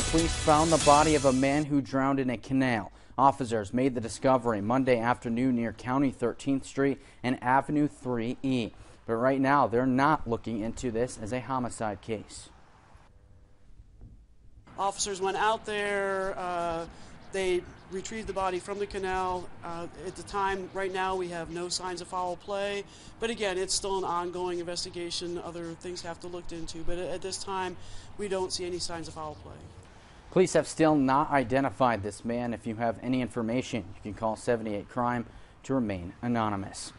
Police found the body of a man who drowned in a canal. Officers made the discovery Monday afternoon near County 13th Street and Avenue 3E. But right now, they're not looking into this as a homicide case. Officers went out there. Uh, they retrieved the body from the canal. Uh, at the time, right now, we have no signs of foul play. But again, it's still an ongoing investigation. Other things have to looked into. But at this time, we don't see any signs of foul play. Police have still not identified this man. If you have any information, you can call 78 Crime to remain anonymous.